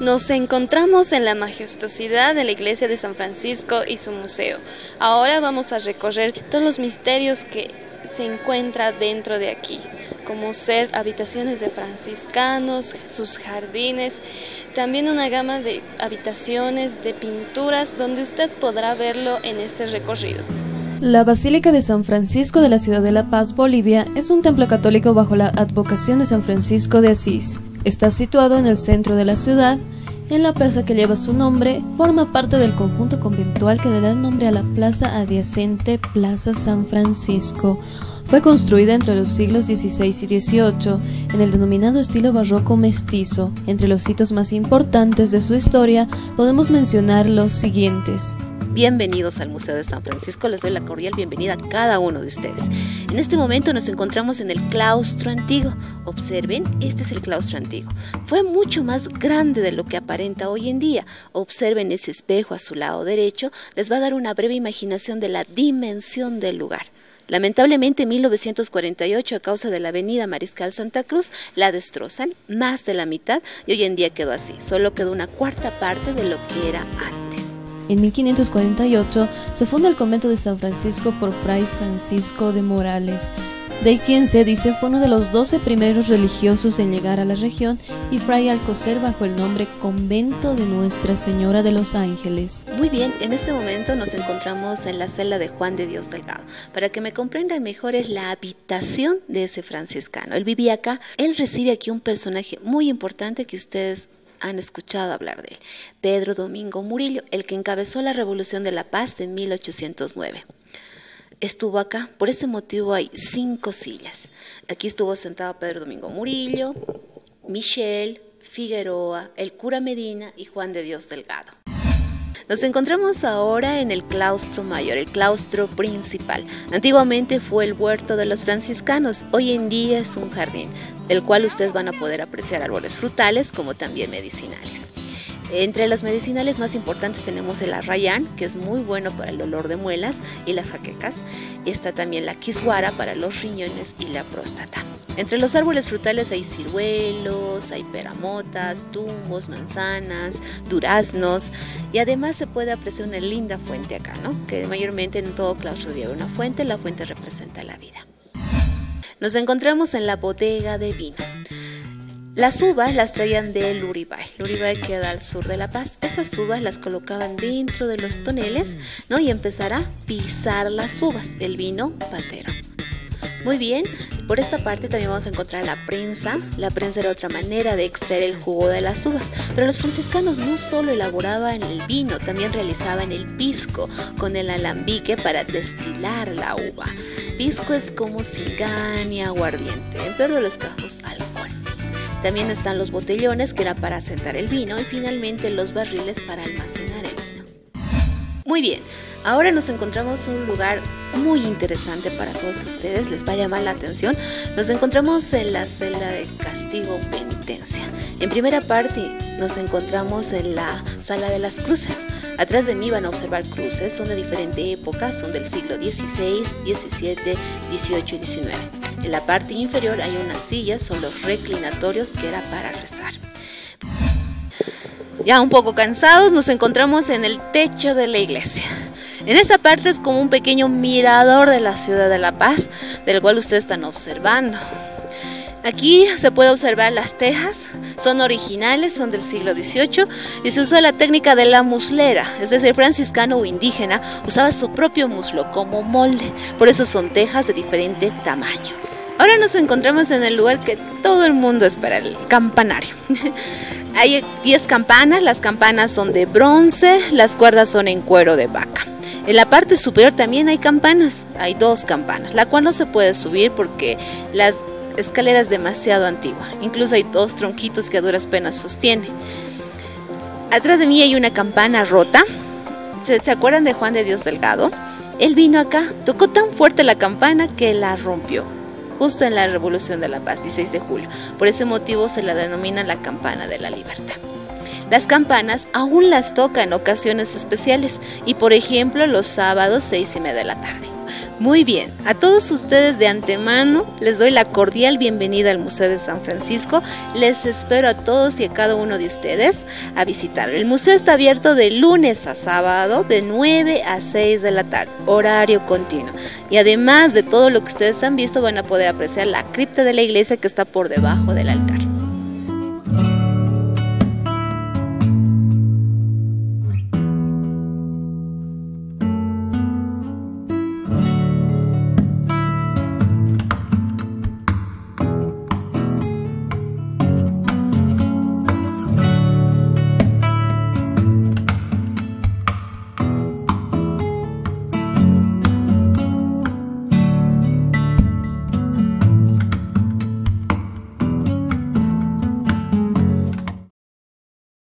Nos encontramos en la majestuosidad de la iglesia de San Francisco y su museo. Ahora vamos a recorrer todos los misterios que se encuentra dentro de aquí, como ser habitaciones de franciscanos, sus jardines, también una gama de habitaciones, de pinturas, donde usted podrá verlo en este recorrido. La Basílica de San Francisco de la ciudad de La Paz, Bolivia, es un templo católico bajo la advocación de San Francisco de Asís. Está situado en el centro de la ciudad, en la plaza que lleva su nombre, forma parte del conjunto conventual que le da nombre a la plaza adyacente Plaza San Francisco. Fue construida entre los siglos XVI y XVIII en el denominado estilo barroco mestizo. Entre los hitos más importantes de su historia podemos mencionar los siguientes. Bienvenidos al Museo de San Francisco, les doy la cordial bienvenida a cada uno de ustedes. En este momento nos encontramos en el claustro antiguo. Observen, este es el claustro antiguo. Fue mucho más grande de lo que aparenta hoy en día. Observen ese espejo a su lado derecho, les va a dar una breve imaginación de la dimensión del lugar. Lamentablemente en 1948 a causa de la avenida Mariscal Santa Cruz la destrozan más de la mitad y hoy en día quedó así, solo quedó una cuarta parte de lo que era antes. En 1548 se funda el convento de San Francisco por Fray Francisco de Morales, de quien se dice fue uno de los doce primeros religiosos en llegar a la región y Fray Alcocer bajo el nombre Convento de Nuestra Señora de los Ángeles. Muy bien, en este momento nos encontramos en la celda de Juan de Dios Delgado. Para que me comprendan mejor es la habitación de ese franciscano. Él vivía acá, él recibe aquí un personaje muy importante que ustedes han escuchado hablar de él, Pedro Domingo Murillo, el que encabezó la Revolución de la Paz de 1809. Estuvo acá, por ese motivo hay cinco sillas. Aquí estuvo sentado Pedro Domingo Murillo, Michel, Figueroa, el cura Medina y Juan de Dios Delgado. Nos encontramos ahora en el claustro mayor, el claustro principal. Antiguamente fue el huerto de los franciscanos, hoy en día es un jardín, del cual ustedes van a poder apreciar árboles frutales como también medicinales. Entre las medicinales más importantes tenemos el arrayán, que es muy bueno para el dolor de muelas y las jaquecas. Y está también la quisguara para los riñones y la próstata. Entre los árboles frutales hay ciruelos, hay peramotas, tumbos, manzanas, duraznos y además se puede apreciar una linda fuente acá, ¿no? Que mayormente en todo claustro haber una fuente, la fuente representa la vida. Nos encontramos en la bodega de vino. Las uvas las traían del Uribay. Uribay queda al sur de La Paz. Esas uvas las colocaban dentro de los toneles, ¿no? Y empezar a pisar las uvas, el vino patero. Muy bien, por esta parte también vamos a encontrar la prensa. La prensa era otra manera de extraer el jugo de las uvas. Pero los franciscanos no solo elaboraban el vino, también realizaban el pisco con el alambique para destilar la uva. Pisco es como cigán aguardiente, en peor de los cajos alcohol. También están los botellones que era para sentar el vino y finalmente los barriles para almacenar el vino. Muy bien, ahora nos encontramos en un lugar muy interesante para todos ustedes, les va a llamar la atención. Nos encontramos en la celda de castigo penitencia. En primera parte nos encontramos en la sala de las cruces. Atrás de mí van a observar cruces, son de diferente época, son del siglo XVI, XVII, XVIII y XIX. En la parte inferior hay unas sillas, son los reclinatorios que era para rezar. Ya un poco cansados, nos encontramos en el techo de la iglesia. En esta parte es como un pequeño mirador de la ciudad de La Paz, del cual ustedes están observando. Aquí se puede observar las tejas, son originales, son del siglo XVIII y se usa la técnica de la muslera, es decir, franciscano o indígena usaba su propio muslo como molde, por eso son tejas de diferente tamaño. Ahora nos encontramos en el lugar que todo el mundo espera, el campanario. Hay 10 campanas, las campanas son de bronce, las cuerdas son en cuero de vaca. En la parte superior también hay campanas, hay dos campanas, la cual no se puede subir porque las escalera es demasiado antigua. Incluso hay dos tronquitos que a duras penas sostiene. Atrás de mí hay una campana rota. ¿Se, ¿Se, acuerdan de Juan de Dios Delgado? Él vino acá, tocó tan fuerte la campana que la rompió, justo en la Revolución de la Paz, 16 de julio. Por ese motivo se la denomina la campana de la libertad. Las campanas aún las toca en ocasiones especiales y por ejemplo los sábados seis y media de la tarde. Muy bien, a todos ustedes de antemano les doy la cordial bienvenida al Museo de San Francisco. Les espero a todos y a cada uno de ustedes a visitar. El museo está abierto de lunes a sábado de 9 a 6 de la tarde, horario continuo. Y además de todo lo que ustedes han visto, van a poder apreciar la cripta de la iglesia que está por debajo del altar.